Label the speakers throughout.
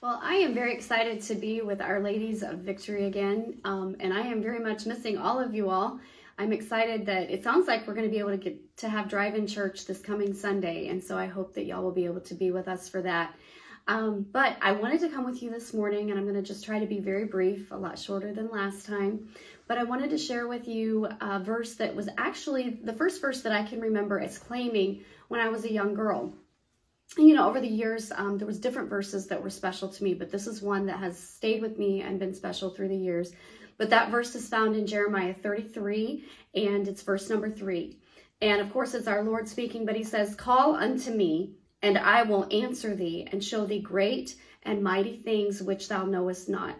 Speaker 1: Well, I am very excited to be with Our Ladies of Victory again, um, and I am very much missing all of you all. I'm excited that it sounds like we're going to be able to get to have drive-in church this coming Sunday, and so I hope that y'all will be able to be with us for that. Um, but I wanted to come with you this morning, and I'm going to just try to be very brief, a lot shorter than last time. But I wanted to share with you a verse that was actually the first verse that I can remember as claiming when I was a young girl you know, over the years, um, there was different verses that were special to me, but this is one that has stayed with me and been special through the years. But that verse is found in Jeremiah 33, and it's verse number three. And of course, it's our Lord speaking, but he says, Call unto me, and I will answer thee, and show thee great and mighty things which thou knowest not.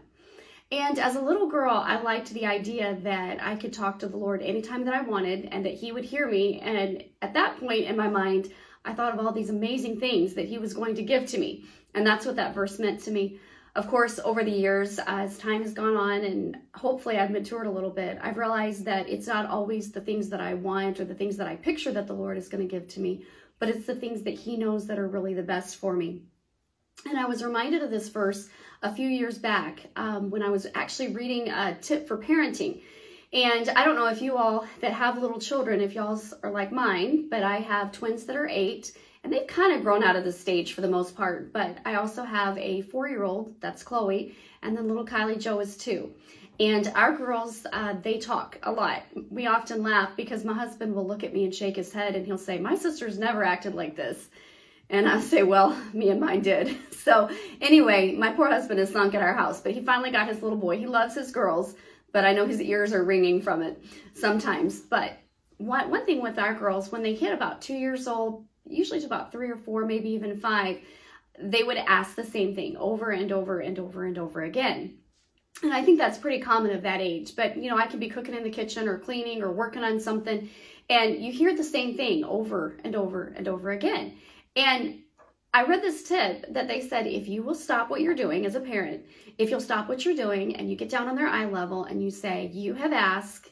Speaker 1: And as a little girl, I liked the idea that I could talk to the Lord anytime that I wanted and that he would hear me. And at that point in my mind, I thought of all these amazing things that he was going to give to me. And that's what that verse meant to me. Of course, over the years, as time has gone on and hopefully I've matured a little bit, I've realized that it's not always the things that I want or the things that I picture that the Lord is going to give to me, but it's the things that he knows that are really the best for me. And I was reminded of this verse a few years back um, when I was actually reading a tip for parenting. And I don't know if you all that have little children, if y'all are like mine, but I have twins that are eight and they've kind of grown out of the stage for the most part. But I also have a four-year-old, that's Chloe, and then little Kylie Joe is two. And our girls, uh, they talk a lot. We often laugh because my husband will look at me and shake his head and he'll say, my sister's never acted like this. And I say, well, me and mine did. So anyway, my poor husband is sunk at our house, but he finally got his little boy. He loves his girls, but I know his ears are ringing from it sometimes. But one, one thing with our girls, when they hit about two years old, usually to about three or four, maybe even five, they would ask the same thing over and over and over and over again. And I think that's pretty common of that age. But, you know, I can be cooking in the kitchen or cleaning or working on something, and you hear the same thing over and over and over again. And I read this tip that they said if you will stop what you're doing as a parent, if you'll stop what you're doing and you get down on their eye level and you say, You have asked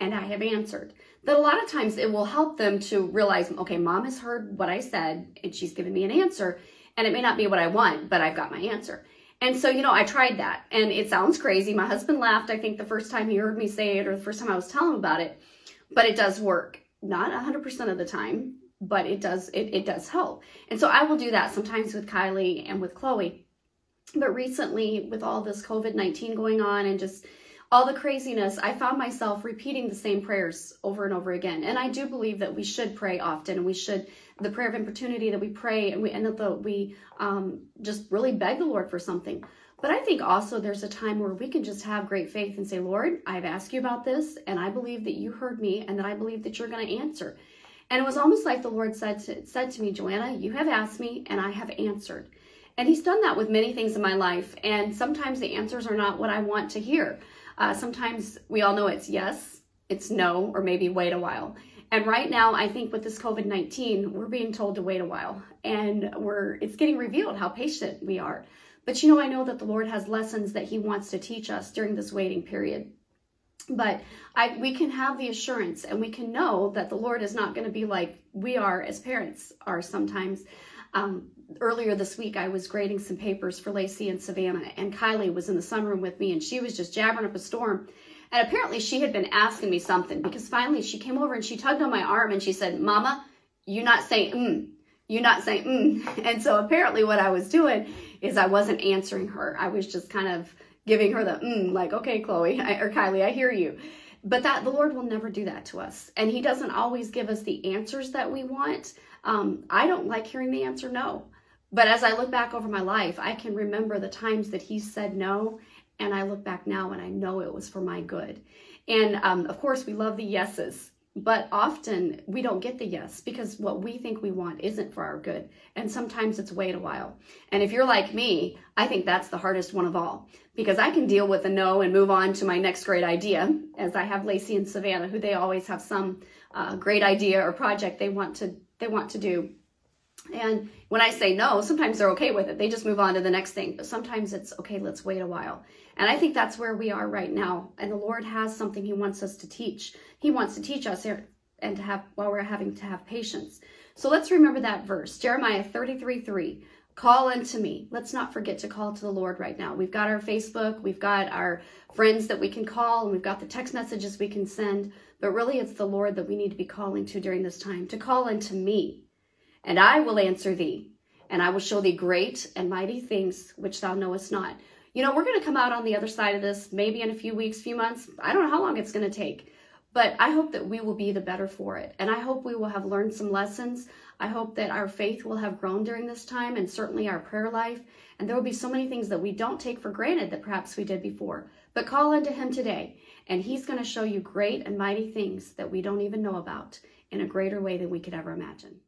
Speaker 1: and I have answered, that a lot of times it will help them to realize, okay, mom has heard what I said and she's given me an answer. And it may not be what I want, but I've got my answer. And so, you know, I tried that and it sounds crazy. My husband laughed, I think, the first time he heard me say it or the first time I was telling him about it, but it does work. Not 100% of the time, but it does it, it does help. And so I will do that sometimes with Kylie and with Chloe. But recently, with all this COVID-19 going on and just all the craziness, I found myself repeating the same prayers over and over again. And I do believe that we should pray often and we should, the prayer of importunity that we pray and we up that we um, just really beg the Lord for something. But I think also there's a time where we can just have great faith and say, Lord, I've asked you about this and I believe that you heard me and that I believe that you're going to answer. And it was almost like the Lord said to, said to me, Joanna, you have asked me and I have answered. And he's done that with many things in my life. And sometimes the answers are not what I want to hear. Uh, sometimes we all know it's yes, it's no, or maybe wait a while. And right now, I think with this COVID-19, we're being told to wait a while and we're, it's getting revealed how patient we are. But you know, I know that the Lord has lessons that he wants to teach us during this waiting period. But I, we can have the assurance and we can know that the Lord is not going to be like we are as parents are sometimes. Um, earlier this week, I was grading some papers for Lacey and Savannah, and Kylie was in the sunroom with me, and she was just jabbering up a storm. And apparently, she had been asking me something because finally she came over and she tugged on my arm and she said, Mama, you're not saying mm. You're not saying mm. And so apparently, what I was doing is I wasn't answering her. I was just kind of giving her the mm, like, okay, Chloe I, or Kylie, I hear you. But that the Lord will never do that to us. And he doesn't always give us the answers that we want. Um, I don't like hearing the answer no. But as I look back over my life, I can remember the times that he said no. And I look back now and I know it was for my good. And um, of course, we love the yeses. But often we don't get the yes because what we think we want isn't for our good. And sometimes it's wait a while. And if you're like me, I think that's the hardest one of all because I can deal with a no and move on to my next great idea as I have Lacey and Savannah who they always have some uh, great idea or project they want to they want to do. And when I say no, sometimes they're okay with it. They just move on to the next thing. But sometimes it's okay, let's wait a while. And I think that's where we are right now. And the Lord has something he wants us to teach. He wants to teach us and to have while we're having to have patience. So let's remember that verse, Jeremiah 33, 3. Call unto me. Let's not forget to call to the Lord right now. We've got our Facebook, we've got our friends that we can call, and we've got the text messages we can send. But really, it's the Lord that we need to be calling to during this time to call unto me, and I will answer thee, and I will show thee great and mighty things which thou knowest not. You know, we're going to come out on the other side of this maybe in a few weeks, few months. I don't know how long it's going to take. But I hope that we will be the better for it. And I hope we will have learned some lessons. I hope that our faith will have grown during this time and certainly our prayer life. And there will be so many things that we don't take for granted that perhaps we did before. But call unto him today, and he's going to show you great and mighty things that we don't even know about in a greater way than we could ever imagine.